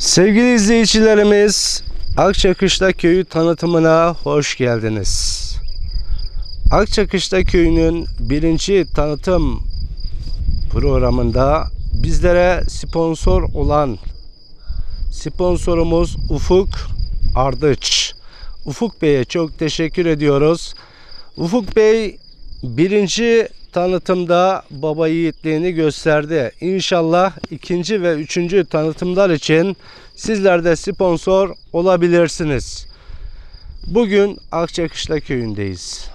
Sevgili izleyicilerimiz, Akçakışla Köyü tanıtımına hoş geldiniz. Akçakışla Köyü'nün birinci tanıtım programında bizlere sponsor olan sponsorumuz Ufuk Ardıç. Ufuk Bey'e çok teşekkür ediyoruz. Ufuk Bey birinci tanıtımda baba yiğitliğini gösterdi. İnşallah ikinci ve üçüncü tanıtımlar için sizler de sponsor olabilirsiniz. Bugün Akçakışla köyündeyiz.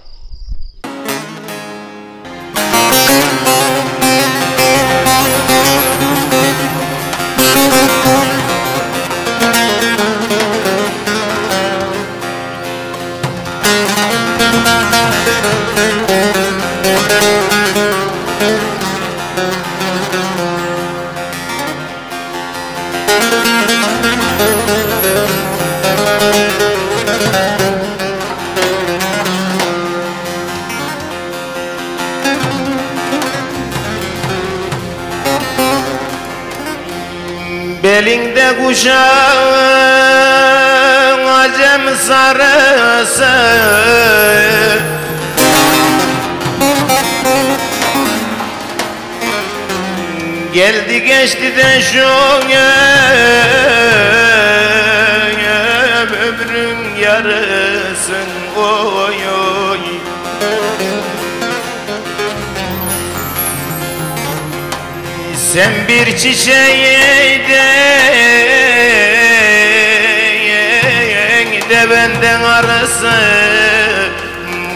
Kuşağın acem sarısı Geldi geçti de şu ömrün yarısın oy oy. Sen bir çiçeğiydin de benden arası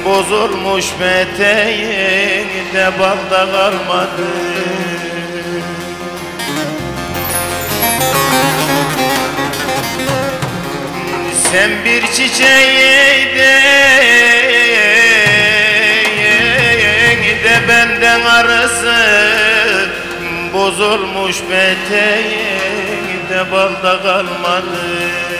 Bozulmuş peteğin de balda kalmadı. Sen bir çiçeğiydin de benden arası Bozulmuş peteğin de balda kalmadı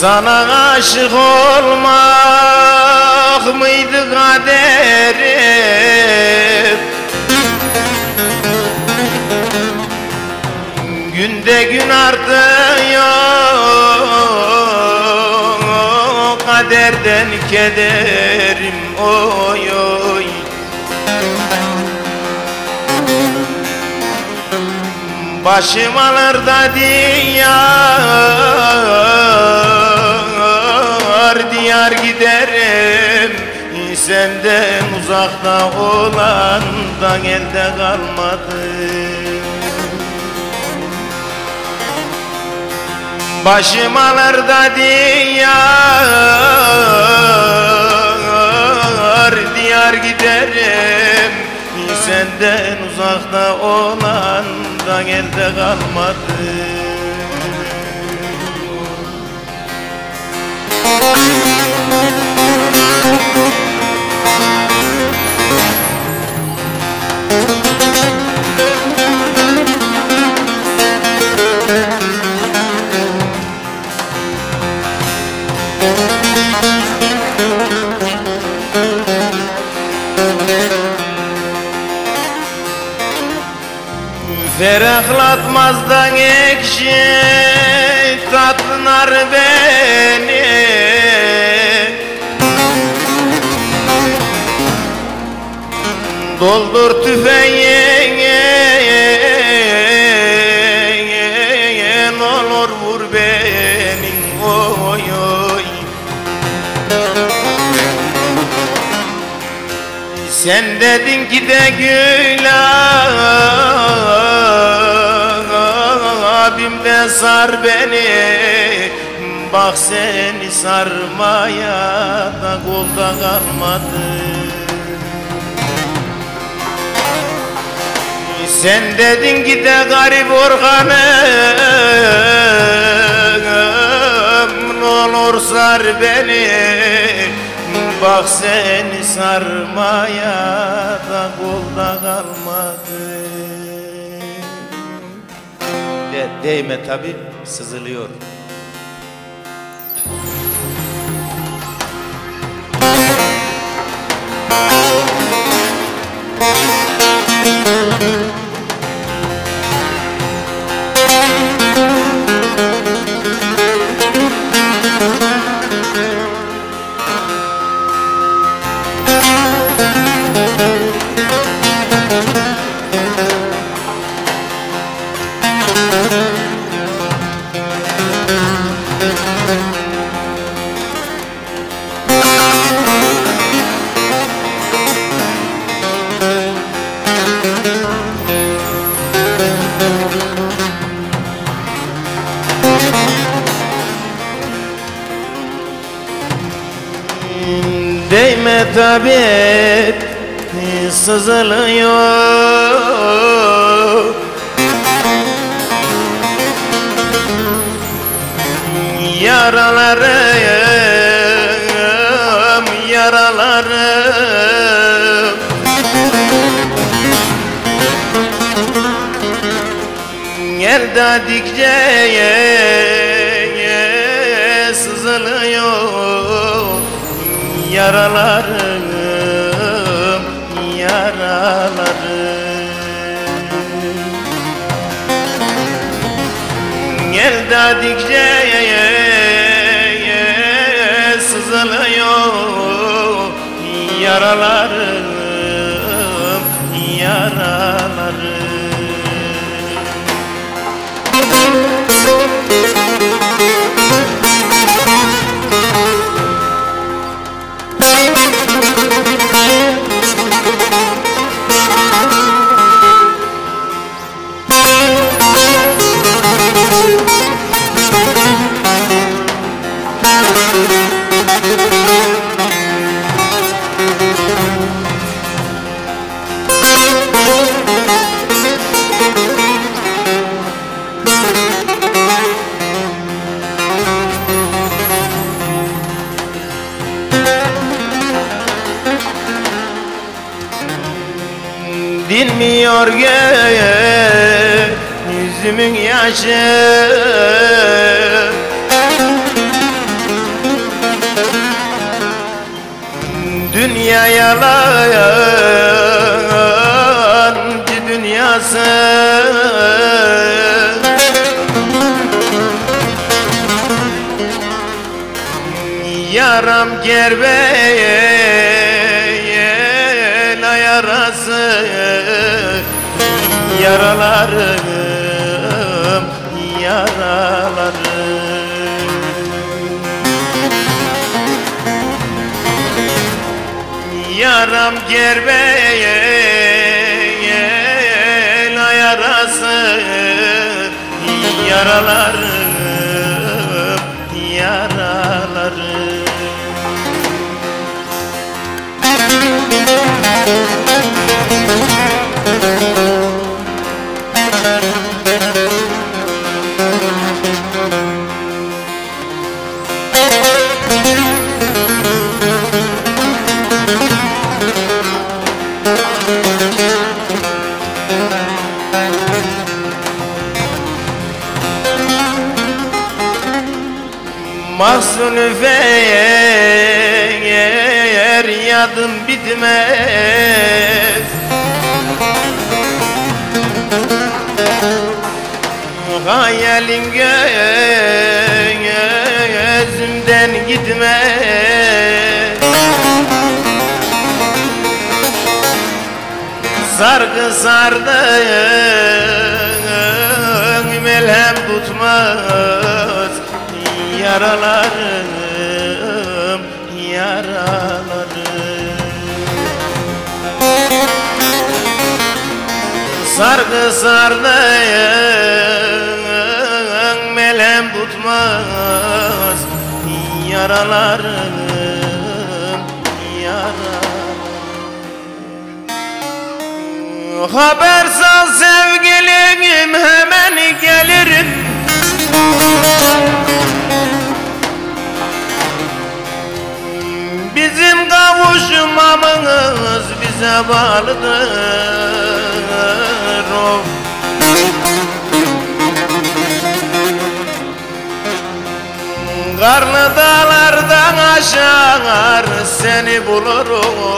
Sana aşık olmak mıydı kaderim? Günde gün artıyor Kaderden kederim oy oy. Başım alır da diyar Diyar giderim. Senden uzakta olan da elde kalmadı Başım alır da diyar Diyar giderim. Senden uzakta olan da elde kalmadı Ferahlatmazdan ekşi tatlılar beni. Doldur tüfeğini Sen dedin ki de gül abim de sar beni. Bak seni sarmaya da kolda kalmadı. Sen dedin ki de garip organım Ne olur sar beni. Bak seni sarmaya da kolda kalmadı. De, Değme tabi sızılıyor Değme tabi sızılıyor. Yaralarım, yaralarım. Gel dedikçe sızılıyor Yaralarım, yaralarım. Gel dedikçe sızılıyor. Yaralarım, yaralarım Dinmiyor göğe yüzümün yaşı. Dünya yalancı dünyası. Yaram gerbeyel Yaralarım, yaralarım. Yaram gerbeyel yarası Yaralarım, Fer yadım bitmez. Hayalin gözümden gitmez. Sargı sardın melhem tutmaz Yaralarım, yaralarım. Sargı sardın melhem tutmaz. Yaralarım. Haber sal sevgilim hemen gelirim Bizim kavuşmamız bize bağlıdır of. Karlı dağlardan aşar seni bulurum